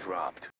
dropped.